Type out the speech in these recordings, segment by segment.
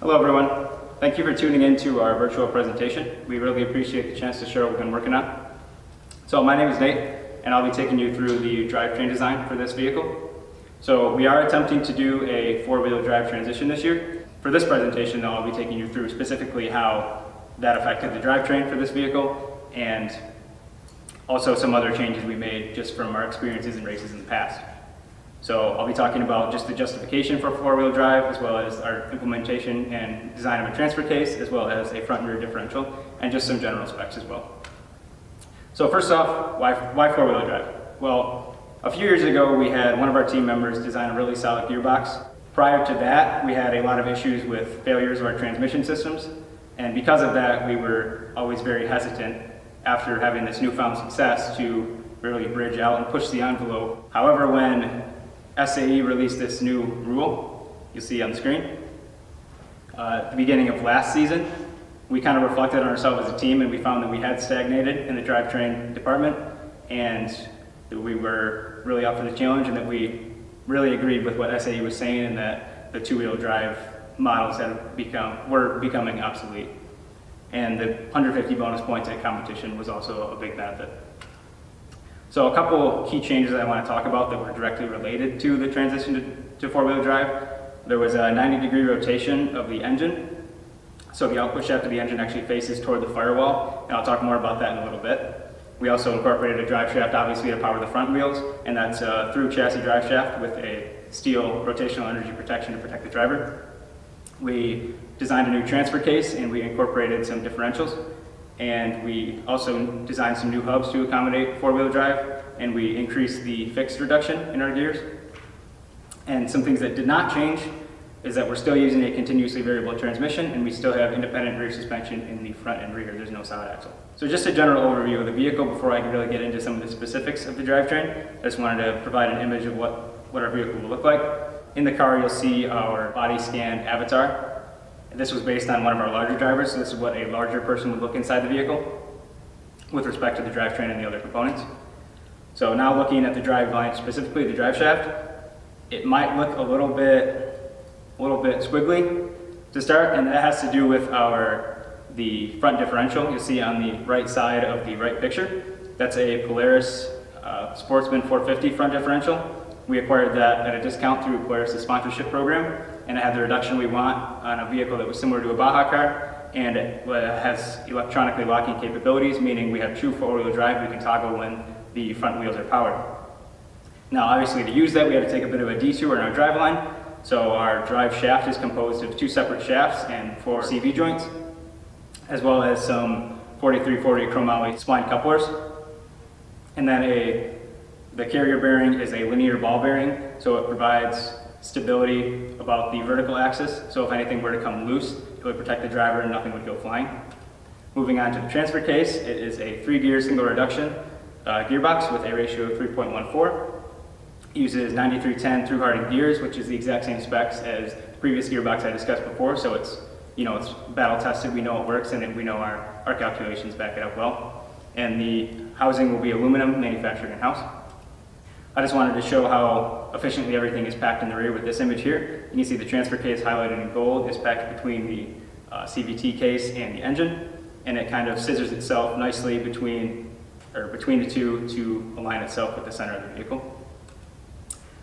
Hello everyone. Thank you for tuning in to our virtual presentation. We really appreciate the chance to share what we've been working on. So my name is Nate and I'll be taking you through the drivetrain design for this vehicle. So we are attempting to do a four-wheel drive transition this year. For this presentation though, I'll be taking you through specifically how that affected the drivetrain for this vehicle and also some other changes we made just from our experiences in races in the past. So I'll be talking about just the justification for four-wheel drive, as well as our implementation and design of a transfer case, as well as a front and rear differential, and just some general specs as well. So first off, why, why four-wheel drive? Well, a few years ago, we had one of our team members design a really solid gearbox. Prior to that, we had a lot of issues with failures of our transmission systems, and because of that, we were always very hesitant after having this newfound success to really bridge out and push the envelope. However, when SAE released this new rule, you'll see on the screen. Uh, at the beginning of last season, we kind of reflected on ourselves as a team and we found that we had stagnated in the drivetrain department and that we were really up for the challenge and that we really agreed with what SAE was saying and that the two-wheel drive models had become, were becoming obsolete. And the 150 bonus points at competition was also a big benefit. So a couple key changes I want to talk about that were directly related to the transition to, to four-wheel drive. There was a 90 degree rotation of the engine. So the output shaft of the engine actually faces toward the firewall, and I'll talk more about that in a little bit. We also incorporated a drive shaft, obviously, to power the front wheels, and that's a through chassis drive shaft with a steel rotational energy protection to protect the driver. We designed a new transfer case, and we incorporated some differentials. And we also designed some new hubs to accommodate four-wheel drive, and we increased the fixed reduction in our gears. And some things that did not change is that we're still using a continuously variable transmission, and we still have independent rear suspension in the front and rear. There's no solid axle. So just a general overview of the vehicle before I can really get into some of the specifics of the drivetrain. I just wanted to provide an image of what, what our vehicle will look like. In the car, you'll see our body scan avatar, this was based on one of our larger drivers, so this is what a larger person would look inside the vehicle with respect to the drivetrain and the other components. So now looking at the drive line, specifically the drive shaft, it might look a little bit, a little bit squiggly to start, and that has to do with our the front differential. You'll see on the right side of the right picture. That's a Polaris uh, Sportsman 450 front differential. We acquired that at a discount through Polaris' sponsorship program, and it had the reduction we want on a vehicle that was similar to a Baja car, and it has electronically locking capabilities, meaning we have true four-wheel drive, we can toggle when the front wheels are powered. Now, obviously, to use that, we had to take a bit of a detour in our drive line, so our drive shaft is composed of two separate shafts and four CV joints, as well as some 4340 chromoly spline couplers, and then a the carrier bearing is a linear ball bearing, so it provides stability about the vertical axis. So if anything were to come loose, it would protect the driver and nothing would go flying. Moving on to the transfer case, it is a three gear single reduction uh, gearbox with a ratio of 3.14. Uses 9310 through hardened gears, which is the exact same specs as the previous gearbox I discussed before. So it's, you know, it's battle tested, we know it works, and we know our, our calculations back it up well. And the housing will be aluminum manufactured in-house. I just wanted to show how efficiently everything is packed in the rear with this image here. You can see the transfer case highlighted in gold is packed between the uh, CVT case and the engine, and it kind of scissors itself nicely between, or between the two to align itself with the center of the vehicle.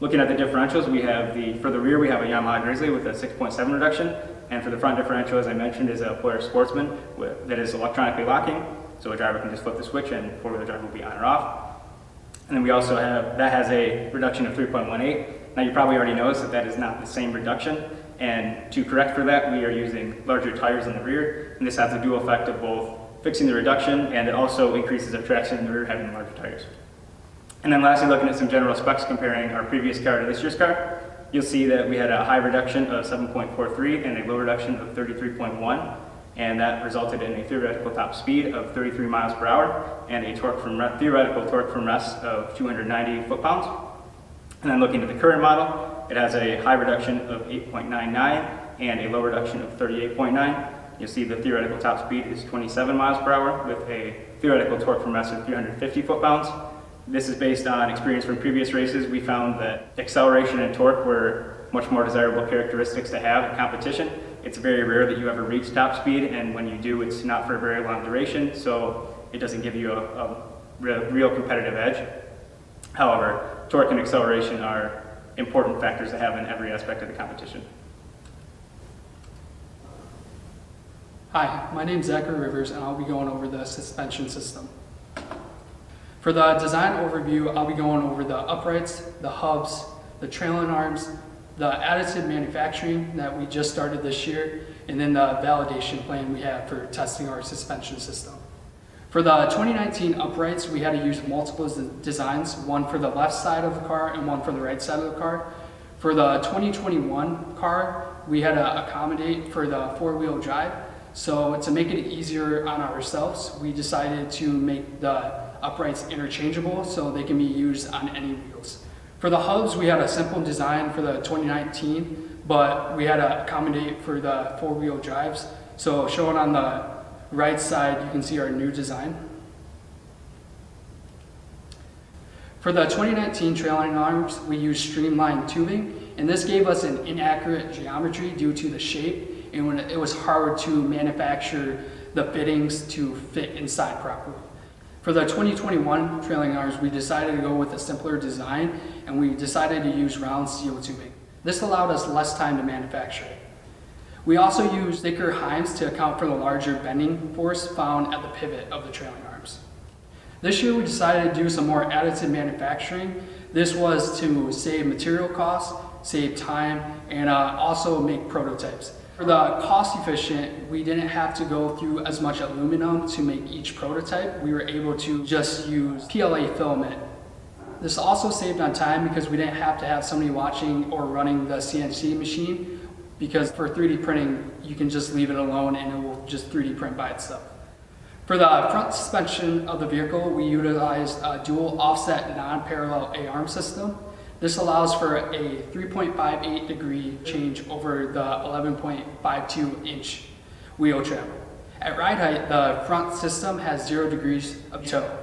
Looking at the differentials, we have the, for the rear we have a Yamaha Grizzly with a 6.7 reduction, and for the front differential, as I mentioned, is a Polaris Sportsman with, that is electronically locking, so a driver can just flip the switch and four-wheel drive will be on or off. And then we also have, that has a reduction of 3.18. Now you probably already noticed that that is not the same reduction. And to correct for that, we are using larger tires in the rear. And this has a dual effect of both fixing the reduction and it also increases the traction in the rear having larger tires. And then lastly, looking at some general specs comparing our previous car to this year's car, you'll see that we had a high reduction of 7.43 and a low reduction of 33.1 and that resulted in a theoretical top speed of 33 miles per hour and a torque from theoretical torque from rest of 290 foot-pounds. And then looking at the current model, it has a high reduction of 8.99 and a low reduction of 38.9. You'll see the theoretical top speed is 27 miles per hour with a theoretical torque from rest of 350 foot-pounds. This is based on experience from previous races. We found that acceleration and torque were much more desirable characteristics to have in competition. It's very rare that you ever reach top speed, and when you do, it's not for a very long duration, so it doesn't give you a, a real, real competitive edge. However, torque and acceleration are important factors to have in every aspect of the competition. Hi, my name is Zachary Rivers and I'll be going over the suspension system. For the design overview, I'll be going over the uprights, the hubs, the trailing arms, the additive manufacturing that we just started this year, and then the validation plan we have for testing our suspension system. For the 2019 uprights, we had to use multiple designs, one for the left side of the car and one for the right side of the car. For the 2021 car, we had to accommodate for the four-wheel drive. So to make it easier on ourselves, we decided to make the uprights interchangeable so they can be used on any wheels. For the hubs, we had a simple design for the 2019, but we had to accommodate for the four-wheel drives. So shown on the right side, you can see our new design. For the 2019 trailing arms, we used streamlined tubing, and this gave us an inaccurate geometry due to the shape, and when it was hard to manufacture the fittings to fit inside properly. For the 2021 trailing arms, we decided to go with a simpler design and we decided to use round steel tubing. This allowed us less time to manufacture. We also used thicker heims to account for the larger bending force found at the pivot of the trailing arms. This year we decided to do some more additive manufacturing. This was to save material costs, save time, and uh, also make prototypes. For the cost efficient, we didn't have to go through as much aluminum to make each prototype. We were able to just use PLA filament. This also saved on time because we didn't have to have somebody watching or running the CNC machine because for 3D printing, you can just leave it alone and it will just 3D print by itself. For the front suspension of the vehicle, we utilized a dual offset non-parallel A-arm system. This allows for a 3.58 degree change over the 11.52 inch wheel trim. At ride height, the front system has zero degrees of toe,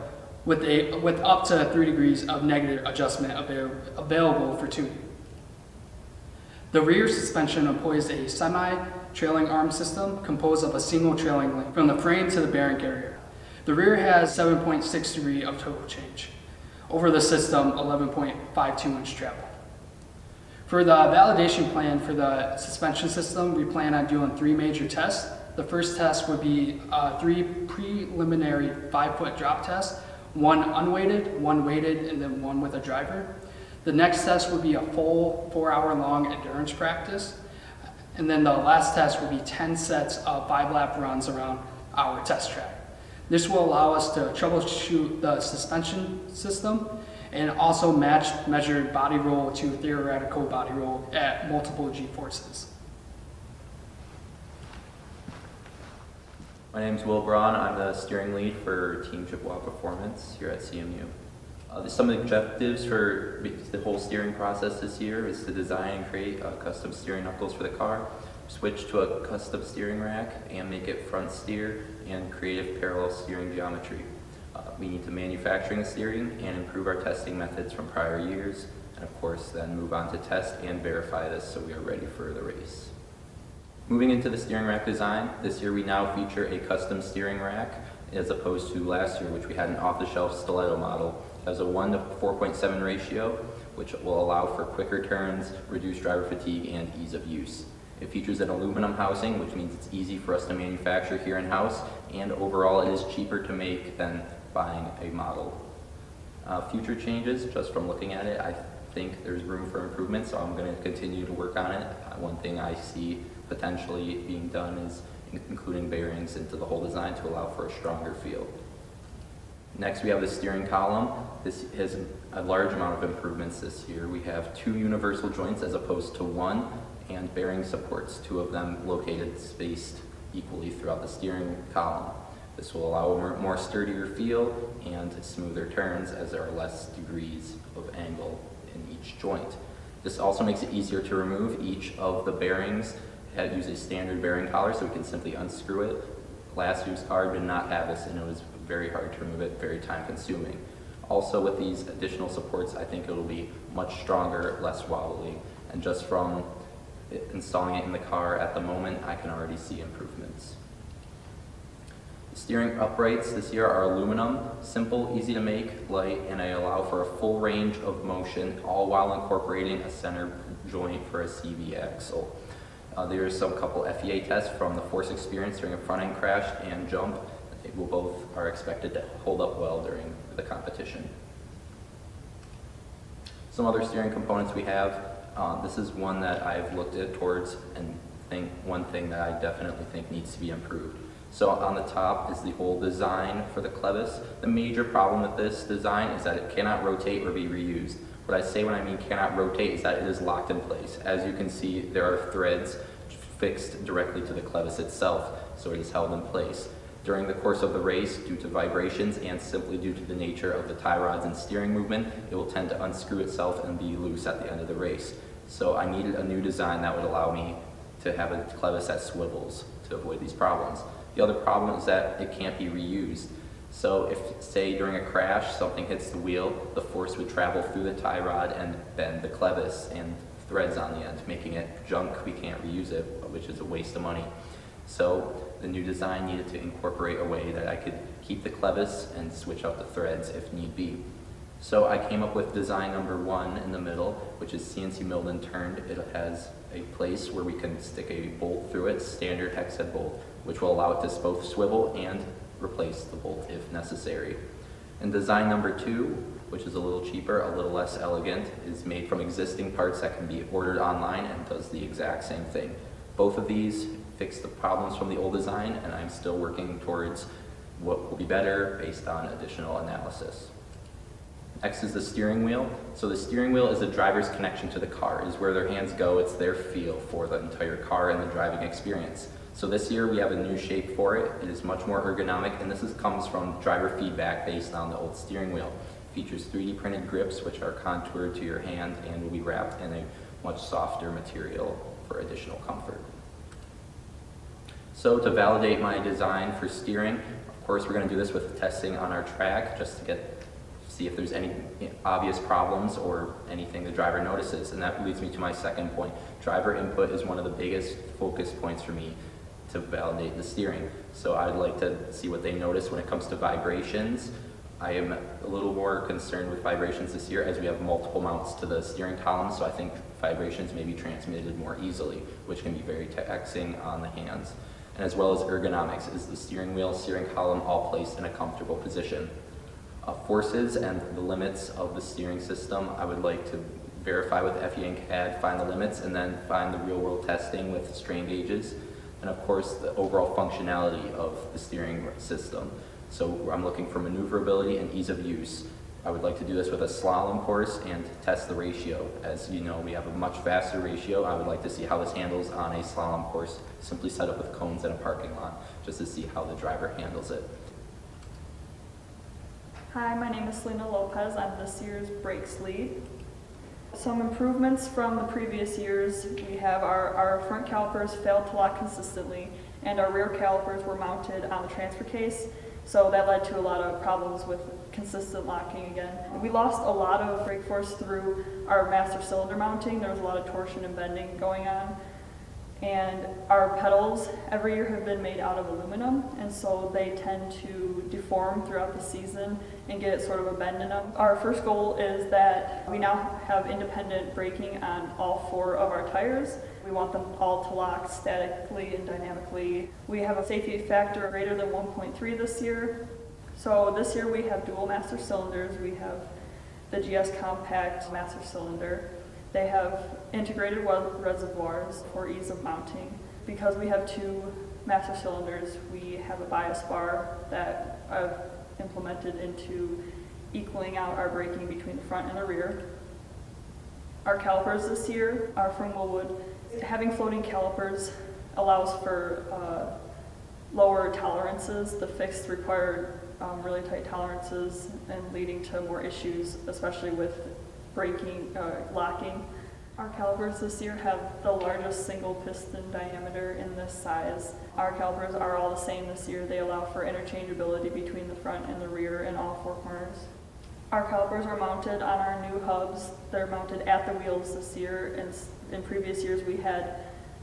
with, a, with up to three degrees of negative adjustment avail available for tuning. The rear suspension employs a semi-trailing arm system composed of a single trailing link from the frame to the bearing carrier. The rear has 7.6 degree of total change over the system 11.52 inch travel. For the validation plan for the suspension system, we plan on doing three major tests. The first test would be uh, three preliminary five foot drop tests, one unweighted, one weighted, and then one with a driver. The next test would be a full four hour long endurance practice. And then the last test would be 10 sets of five lap runs around our test track. This will allow us to troubleshoot the suspension system and also match measured body roll to theoretical body roll at multiple g-forces. My name is Will Braun. I'm the steering lead for Team Chippewa Performance here at CMU. Uh, some of the objectives for the whole steering process this year is to design and create uh, custom steering knuckles for the car, switch to a custom steering rack and make it front steer and creative parallel steering geometry. Uh, we need to manufacturing the steering and improve our testing methods from prior years and of course then move on to test and verify this so we are ready for the race. Moving into the steering rack design, this year we now feature a custom steering rack as opposed to last year which we had an off-the-shelf stiletto model. Has a 1 to 4.7 ratio which will allow for quicker turns, reduced driver fatigue, and ease of use. It features an aluminum housing, which means it's easy for us to manufacture here in-house, and overall it is cheaper to make than buying a model. Uh, future changes, just from looking at it, I think there's room for improvement, so I'm going to continue to work on it. Uh, one thing I see potentially being done is including bearings into the whole design to allow for a stronger feel. Next, we have the steering column. This has a large amount of improvements this year. We have two universal joints as opposed to one, and bearing supports, two of them located spaced equally throughout the steering column. This will allow a more sturdier feel and smoother turns as there are less degrees of angle in each joint. This also makes it easier to remove. Each of the bearings had used a standard bearing collar so we can simply unscrew it. Last year's car did not have this and it was very hard to remove it, very time consuming. Also with these additional supports, I think it'll be much stronger, less wobbly. And just from installing it in the car at the moment, I can already see improvements. Steering uprights this year are aluminum, simple, easy to make, light, and they allow for a full range of motion, all while incorporating a center joint for a CV axle. Uh, there are some couple FEA tests from the Force Experience during a front end crash and jump. They will both are expected to hold up well during the competition. Some other steering components we have. Uh, this is one that I've looked at towards and think one thing that I definitely think needs to be improved. So on the top is the old design for the clevis. The major problem with this design is that it cannot rotate or be reused. What I say when I mean cannot rotate is that it is locked in place. As you can see, there are threads fixed directly to the clevis itself, so it is held in place. During the course of the race, due to vibrations and simply due to the nature of the tie rods and steering movement, it will tend to unscrew itself and be loose at the end of the race. So I needed a new design that would allow me to have a clevis that swivels to avoid these problems. The other problem is that it can't be reused. So if, say, during a crash, something hits the wheel, the force would travel through the tie rod and bend the clevis and threads on the end, making it junk. We can't reuse it, which is a waste of money. So the new design needed to incorporate a way that I could keep the clevis and switch out the threads if need be. So I came up with design number one in the middle, which is CNC milled and turned. It has a place where we can stick a bolt through it, standard hex head bolt, which will allow it to both swivel and replace the bolt if necessary. And design number two, which is a little cheaper, a little less elegant, is made from existing parts that can be ordered online and does the exact same thing. Both of these fix the problems from the old design, and I'm still working towards what will be better based on additional analysis. Next is the steering wheel. So the steering wheel is the driver's connection to the car, is where their hands go, it's their feel for the entire car and the driving experience. So this year we have a new shape for it. It is much more ergonomic and this is, comes from driver feedback based on the old steering wheel. Features 3D printed grips which are contoured to your hand and will be wrapped in a much softer material for additional comfort. So to validate my design for steering, of course we're going to do this with testing on our track just to get see if there's any obvious problems or anything the driver notices. And that leads me to my second point. Driver input is one of the biggest focus points for me to validate the steering. So I'd like to see what they notice when it comes to vibrations. I am a little more concerned with vibrations this year as we have multiple mounts to the steering column, so I think vibrations may be transmitted more easily, which can be very taxing on the hands. And as well as ergonomics, is the steering wheel, steering column all placed in a comfortable position uh, forces and the limits of the steering system. I would like to verify with FEA and CAD, find the limits, and then find the real world testing with strain gauges. And of course, the overall functionality of the steering system. So I'm looking for maneuverability and ease of use. I would like to do this with a slalom course and test the ratio. As you know, we have a much faster ratio. I would like to see how this handles on a slalom course, simply set up with cones in a parking lot, just to see how the driver handles it. Hi, my name is Selena Lopez. I'm this year's brakes lead. Some improvements from the previous years, we have our, our front calipers failed to lock consistently and our rear calipers were mounted on the transfer case. So that led to a lot of problems with consistent locking again. We lost a lot of brake force through our master cylinder mounting. There was a lot of torsion and bending going on. And our pedals every year have been made out of aluminum, and so they tend to deform throughout the season and get sort of a bend in them. Our first goal is that we now have independent braking on all four of our tires. We want them all to lock statically and dynamically. We have a safety factor greater than 1.3 this year. So this year we have dual master cylinders. We have the GS Compact master cylinder. They have integrated reservoirs for ease of mounting. Because we have two master cylinders, we have a bias bar that I've implemented into equaling out our braking between the front and the rear. Our calipers this year are from Wilwood. Having floating calipers allows for uh, lower tolerances. The fixed required um, really tight tolerances and leading to more issues, especially with braking, uh, locking. Our calipers this year have the largest single piston diameter in this size. Our calipers are all the same this year. They allow for interchangeability between the front and the rear in all four corners. Our calipers are mounted on our new hubs. They're mounted at the wheels this year and In previous years, we had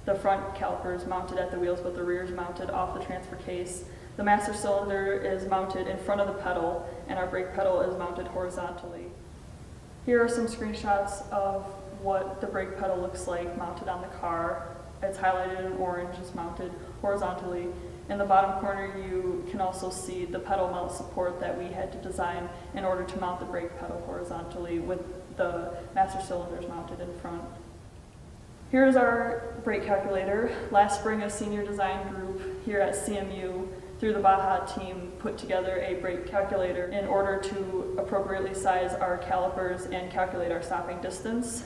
the front calipers mounted at the wheels, but the rear is mounted off the transfer case. The master cylinder is mounted in front of the pedal, and our brake pedal is mounted horizontally. Here are some screenshots of what the brake pedal looks like mounted on the car. It's highlighted in orange, it's mounted horizontally. In the bottom corner, you can also see the pedal mount support that we had to design in order to mount the brake pedal horizontally with the master cylinders mounted in front. Here's our brake calculator. Last spring, a senior design group here at CMU through the Baja team put together a brake calculator in order to appropriately size our calipers and calculate our stopping distance.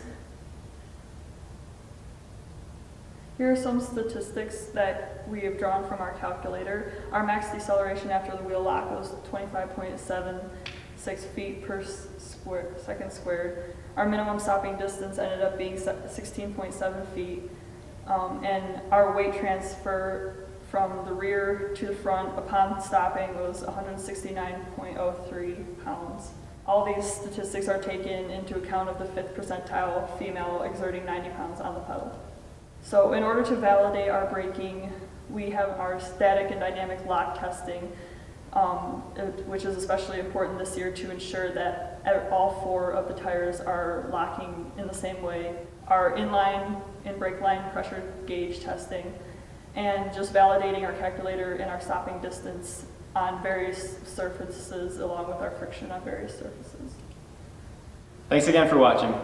Here are some statistics that we have drawn from our calculator. Our max deceleration after the wheel lock was 25.76 feet per square, second squared. Our minimum stopping distance ended up being 16.7 feet. Um, and our weight transfer from the rear to the front upon stopping was 169.03 pounds. All these statistics are taken into account of the fifth percentile female exerting 90 pounds on the pedal. So in order to validate our braking, we have our static and dynamic lock testing, um, which is especially important this year to ensure that all four of the tires are locking in the same way. Our inline and brake line pressure gauge testing, and just validating our calculator and our stopping distance on various surfaces along with our friction on various surfaces. Thanks again for watching.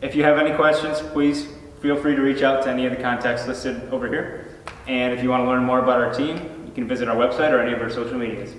If you have any questions, please feel free to reach out to any of the contacts listed over here. And if you want to learn more about our team, you can visit our website or any of our social medias.